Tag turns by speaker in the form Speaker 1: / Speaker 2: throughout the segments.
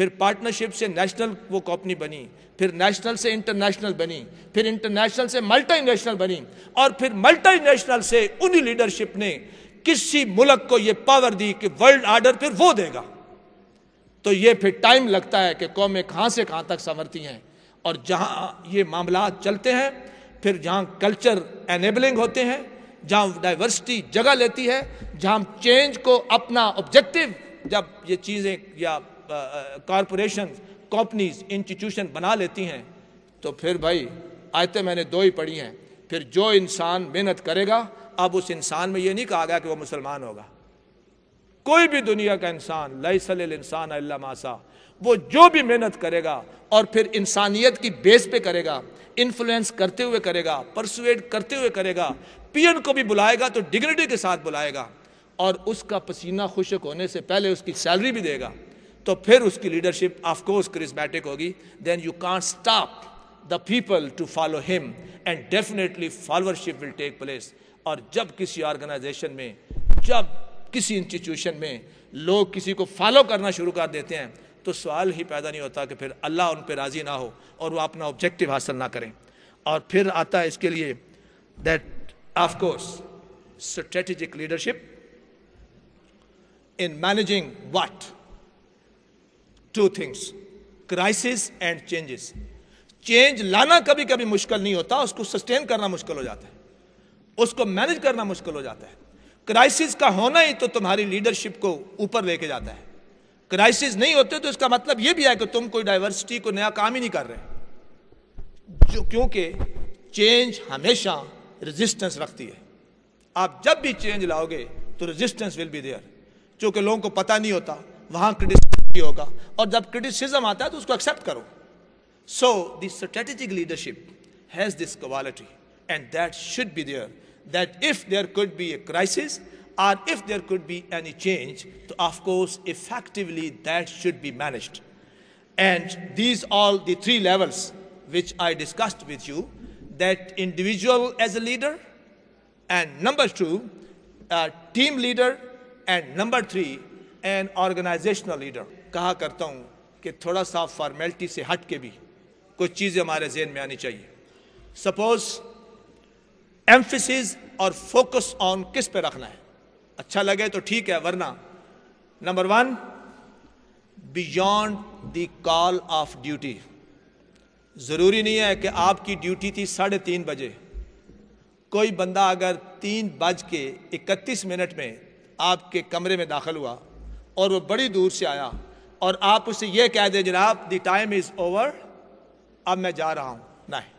Speaker 1: फिर पार्टनरशिप से नेशनल वो कंपनी बनी, फिर नेशनल से इंटरनेशनल बनी, फिर इंटरनेशनल से मल्टी नेशनल बनी और फिर मल्टी नेशनल से उन्हीं लीडरशिप ने किसी मुल्क को ये पावर दी कि वर्ल्ड आर्डर फिर वो देगा। तो ये फिर टाइम लगता है कि कौमें कहाँ से कहाँ तक संवरती हैं और जहाँ ये मामला चलते हैं, फिर जहाँ कल्चर एनेबलिंग होते हैं, जहाँ डाइवर्सिटी जगह लेती है, जहाँ चेंज को अपना ऑब्जेक्टिव जब ये चीज़ें या कॉरपोरेशन कंपनीज़ इंस्टीट्यूशन बना लेती हैं। तो फिर भाई, आयतें मैंने दो ही पढ़ी हैं। फिर जो इंसान मेहनत करेगा, अब उस इंसान में ये नहीं कहा गया कि वो मुसलमान होगा। कोई भी दुनिया का इंसान लई इंसान अल्लाह मासा वो जो भी मेहनत करेगा और फिर इंसानियत की बेस पे करेगा इन्फ्लुएंस करते हुए करेगा परसुएट करते हुए करेगा पीएन को भी बुलाएगा तो डिग्निटी के साथ बुलाएगा और उसका पसीना खुशक होने से पहले उसकी सैलरी भी देगा। तो फिर उसकी लीडरशिप ऑफकोर्स क्रिस्मेटिक होगी। Then you can't stop the people to follow him and definitely followership will take place और जब किसी ऑर्गेनाइजेशन में, जब किसी इंस्टीट्यूशन में लोग किसी को फॉलो करना शुरू कर देते हैं तो सवाल ही पैदा नहीं होता कि फिर अल्लाह उन पर राज़ी ना हो और वो अपना ऑब्जेक्टिव हासिल ना करें। और फिर आता है इसके लिए that of course strategic leadership in managing what two things crisis and changes change लाना कभी कभी मुश्किल नहीं होता, उसको सस्टेन करना मुश्किल हो जाता है। उसको मैनेज करना मुश्किल हो जाता है। क्राइसिस का होना ही तो तुम्हारी लीडरशिप को ऊपर लेके जाता है। क्राइसिस नहीं होते तो इसका मतलब यह भी है कि तुम कोई डाइवर्सिटी को नया काम ही नहीं कर रहे। जो, क्योंकि चेंज हमेशा रेजिस्टेंस रखती है। आप जब भी चेंज लाओगे तो रेजिस्टेंस विल बी देयर क्योंकि लोगों को पता नहीं होता, वहाँ क्रिटिसिज्म भी होगा। और जब क्रिटिसिज्म आता है तो उसको एक्सेप्ट करो। So strategic leadership has this quality and that should be there that if there could be a crisis और if there could be any change तो of course effectively that should be manage and these all the three levels which I discussed with you that individual as a leader and number two team leader and number three an organisational leader कहा करता हूँ कि थोड़ा सा formality से हट के भी कुछ चीज़ें हमारे जहन में आनी चाहिए। सपोज़ एम्फिसिस और फोकस ऑन किस पे रखना है? अच्छा लगे तो ठीक है, वरना। Number one beyond the call of duty ज़रूरी नहीं है कि आपकी ड्यूटी थी साढ़े तीन बजे। कोई बंदा अगर तीन बज के इकतीस मिनट में आपके कमरे में दाखिल हुआ और वो बड़ी दूर से आया और आप उसे यह कह दें, जनाब द टाइम इज़ ओवर अब मैं जा रहा हूँ. नहीं।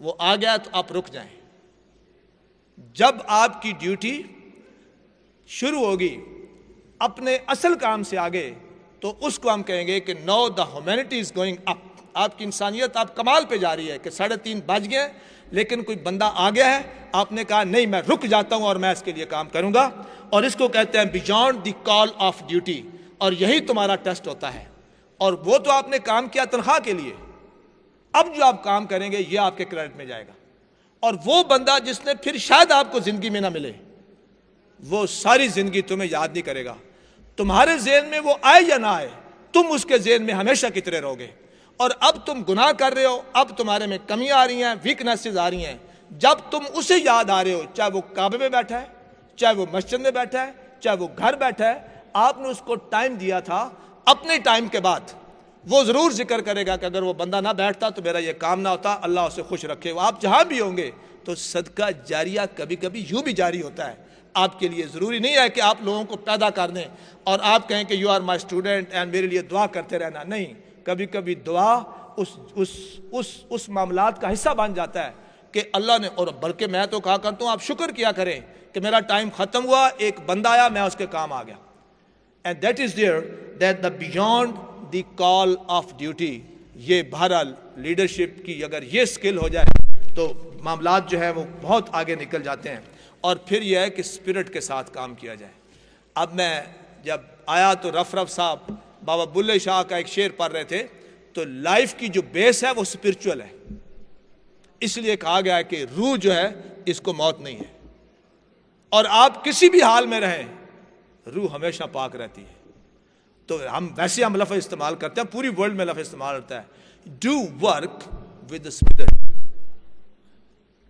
Speaker 1: वो आ गया तो आप रुक जाएँ। जब आपकी ड्यूटी शुरू होगी, अपने असल काम से आगे तो उसको हम कहेंगे कि no the humanity is going up आपकी इंसानियत, आप कमाल पे जा रही है कि साढ़े तीन बज गए, लेकिन कोई बंदा आ गया है। आपने कहा, नहीं, मैं रुक जाता हूँ और मैं इसके लिए काम करूँगा। और इसको कहते हैं beyond the call of duty और यही तुम्हारा टेस्ट होता है। और वो तो आपने काम किया तनख्वाह के लिए। अब जो आप काम करेंगे, ये आपके क्रेडिट में जाएगा। और वो बंदा जिसने फिर शायद आपको ज़िंदगी में ना मिले, वो सारी ज़िंदगी तुम्हें याद नहीं करेगा। तुम्हारे जेन में वो आए या ना आए, तुम उसके जेन में हमेशा कितने रहोगे। और अब तुम गुनाह कर रहे हो, अब तुम्हारे में कमी आ रही हैं वीकनेसेस आ रही हैं। जब तुम उसे याद आ रहे हो, चाहे वो काबे में बैठा है, चाहे वो मस्जिद में बैठा है, चाहे वो घर बैठा है आपने उसको टाइम दिया था, अपने टाइम के बाद। वो ज़रूर ज़िक्र करेगा कि अगर वो बंदा ना बैठता तो मेरा ये काम ना होता, अल्लाह उसे खुश रखे। आप जहाँ भी होंगे तो सदका जारिया कभी कभी यूँ भी जारी होता है। आपके लिए ज़रूरी नहीं है कि आप लोगों को पैदा कर दें और आप कहें कि you are my student and मेरे लिए दुआ करते रहना। नहीं कभी कभी दुआ उस उस उस उस मामला का हिस्सा बन जाता है कि अल्लाह ने, और बल्कि मैं तो कहा करता हूँ, आप शुक्र किया करें कि मेरा टाइम ख़त्म हुआ, एक बंदा आया, मैं उसके काम आ गया। And that is there that the beyond the call of duty ये बहरहाल लीडरशिप की अगर ये स्किल हो जाए तो मामला जो है वो बहुत आगे निकल जाते हैं और फिर यह है कि स्पिरिट के साथ काम किया जाए अब मैं जब आया तो रफ रफ साहब बाबा बुल्ले शाह का एक शेर पढ़ रहे थे तो लाइफ की जो बेस है वो स्पिरिचुअल है इसलिए कहा गया है कि रूह जो है इसको मौत नहीं है और आप किसी भी हाल में रहें रूह हमेशा पाक रहती है। तो हम वैसे हम लफ इस्तेमाल करते हैं, पूरी वर्ल्ड में लफ इस्तेमाल होता है। डू वर्क विद स्पिरिट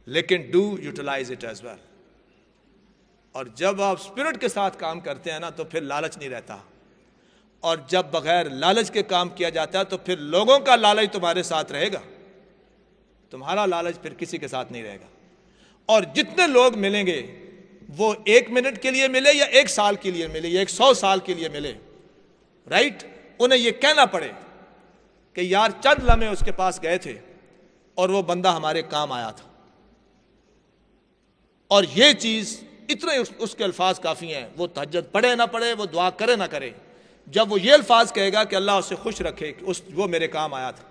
Speaker 1: लेकिन do utilise it as well और जब आप स्पिरिट के साथ काम करते हैं ना तो फिर लालच नहीं रहता। और जब बगैर लालच के काम किया जाता है तो फिर लोगों का लालच तुम्हारे साथ रहेगा। तुम्हारा लालच फिर किसी के साथ नहीं रहेगा। और जितने लोग मिलेंगे वो एक मिनट के लिए मिले या एक साल के लिए मिले या एक सौ साल के लिए मिले? राइट उन्हें ये कहना पड़े कि यार चंद लम्हे उसके पास गए थे और वो बंदा हमारे काम आया था। और ये चीज़ इतने उस, उसके अल्फाज काफ़ी हैं। वो तहजद पढ़े ना पढ़े वो दुआ करे ना करे। जब वो ये अल्फाज कहेगा कि अल्लाह उसे खुश रखे कि उस वो मेरे काम आया था।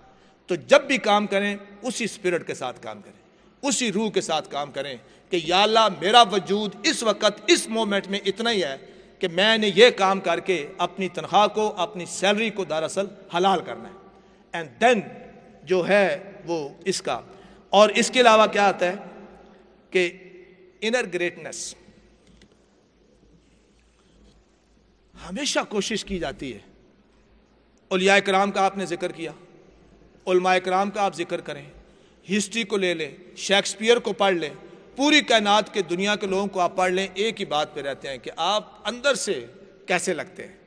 Speaker 1: तो जब भी काम करें उसी स्पिरिट के साथ काम करें। उसी रूह के साथ काम करें कि या मेरा वजूद इस वक्त, इस मोमेंट में इतना ही है कि मैंने ये काम करके अपनी तनख्वाह को, अपनी सैलरी को दरअसल हलाल करना है। एंड देन जो है वो इसका। और इसके अलावा क्या आता है कि इनर ग्रेटनेस हमेशा कोशिश की जाती है। उलिया कराम का आपने ज़िक्र किया। उलमा कराम का आप ज़िक्र करें। हिस्ट्री को ले लें शेक्सपियर को पढ़ लें, पूरी कायनात के दुनिया के लोगों को आप पढ़ लें, एक ही बात पे रहते हैं कि आप अंदर से कैसे लगते हैं?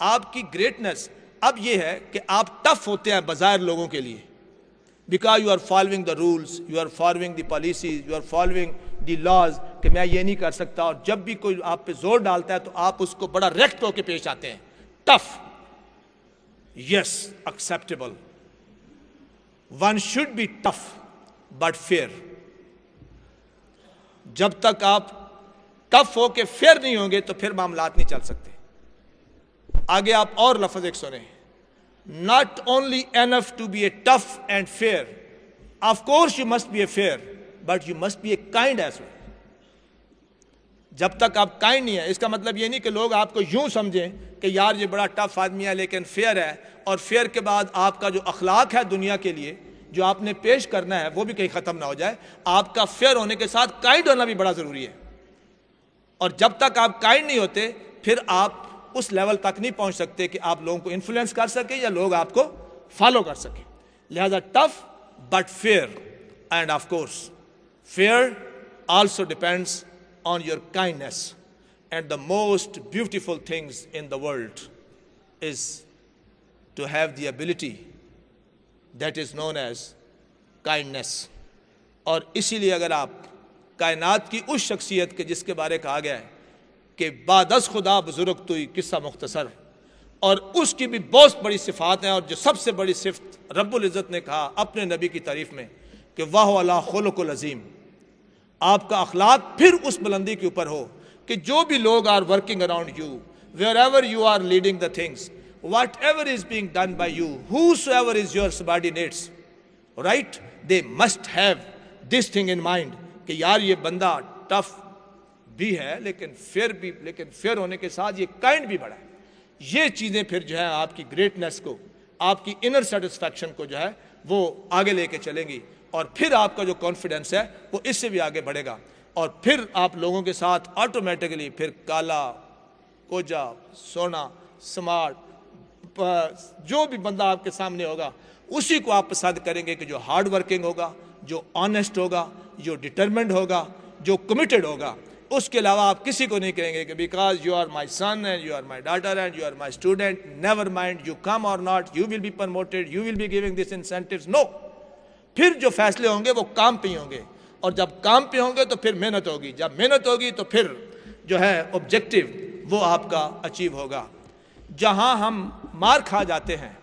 Speaker 1: आपकी ग्रेटनेस अब यह है कि आप टफ होते हैं बाज़ार लोगों के लिए। Because you are following the rules you are following the policies you are following the laws कि मैं ये नहीं कर सकता और जब भी कोई आप पे ज़ोर डालता है तो आप उसको बड़ा रेक्ट होकर पेश आते हैं। Tough yes acceptable one should be tough but fair जब तक आप टफ हो के फेयर नहीं होंगे तो फिर मामला नहीं चल सकते। आगे आप और लफज एक सुने। Not only enough to be a tough and fair of course you must be a fair but you must be a kind as well जब तक आप काइंड नहीं है, इसका मतलब ये नहीं कि लोग आपको यूँ समझें कि यार ये बड़ा टफ आदमी है, लेकिन फेयर है, और फेयर के बाद आपका जो अखलाक है दुनिया के लिए, जो आपने पेश करना है, वो भी कहीं ख़त्म ना हो जाए। आपका फेयर होने के साथ काइंड होना भी बड़ा ज़रूरी है। और जब तक आप काइंड नहीं होते, फिर आप उस लेवल तक नहीं पहुँच सकते कि आप लोगों को इन्फ्लुएंस कर सके या लोग आपको फॉलो कर सकें। लिहाजा tough but fair and of course fair also depends on your kindness and the most beautiful things in the world is to have the ability that is known as kindness और इसीलिए अगर आप कायनात की उस शख्सियत के जिसके बारे कहा गया है कि बादस खुदा बुज़ुर्ग तो किस्सा मुख्तसर। और उसकी भी बहुत बड़ी सिफात हैं और जो सबसे बड़ी सिफत रब्बुल इज़्ज़त ने कहा अपने नबी की तारीफ़ में कि वाह अला खुलकुल अजीम। आपका अखलाक फिर उस बुलंदी के ऊपर हो कि जो भी लोग are working around you wherever you are leading the things whatever is being done by you who is your subordinates right they must have this thing in mind कि यार ये बंदा टफ भी है, लेकिन फेयर भी, लेकिन फेयर होने के साथ ये काइंड भी बड़ा है। ये चीज़ें फिर जो है आपकी ग्रेटनेस को, आपकी इनर सेटिस्फैक्शन को जो है, वो आगे लेके चलेंगी। और फिर आपका जो कॉन्फिडेंस है, वो इससे भी आगे बढ़ेगा। और फिर आप लोगों के साथ ऑटोमेटिकली फिर काला, कोजा, सोना स्मार्ट जो भी बंदा आपके सामने होगा, उसी को आप पसंद करेंगे कि जो हार्ड वर्किंग होगा, जो ऑनेस्ट होगा, जो डिटर्मेंड होगा, जो कमिटेड होगा। उसके अलावा आप किसी को नहीं कहेंगे कि because you are my son and you are my daughter and you are my student never mind you come और not you will be promoted you will be giving this incentive no फिर जो फैसले होंगे वो काम पे ही होंगे। और जब काम पे होंगे तो फिर मेहनत होगी। जब मेहनत होगी तो फिर जो है ऑब्जेक्टिव वो आपका अचीव होगा। जहाँ हम मार खा जाते हैं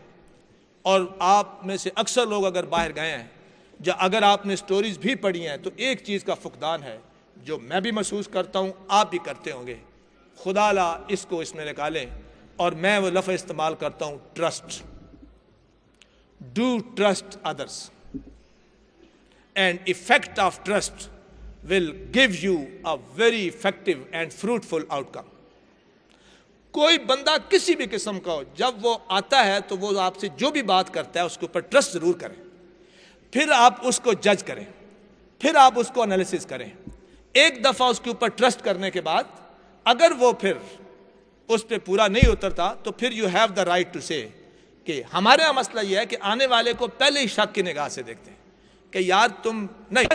Speaker 1: और आप में से अक्सर लोग अगर बाहर गए हैं या अगर आपने स्टोरीज भी पढ़ी हैं तो एक चीज़ का फुकदान है, जो मैं भी महसूस करता हूँ, आप भी करते होंगे। खुदा ला इसको इसमें निकालें और मैं वो लफ़ इस्तेमाल करता हूँ trust do trust others and effect of trust will give you a very effective and fruitful outcome कोई बंदा किसी भी किस्म का हो, जब वो आता है तो वो आपसे जो भी बात करता है, उसके ऊपर ट्रस्ट ज़रूर करें। फिर आप उसको जज करें। फिर आप उसको एनालिसिस करें। एक दफ़ा उसके ऊपर ट्रस्ट करने के बाद, अगर वो फिर उस पर पूरा नहीं उतरता तो फिर you have the right to say कि हमारे यहाँ मसला यह है कि आने वाले को पहले ही शक की निगाह से देखते हैं। कि यार तुम नहीं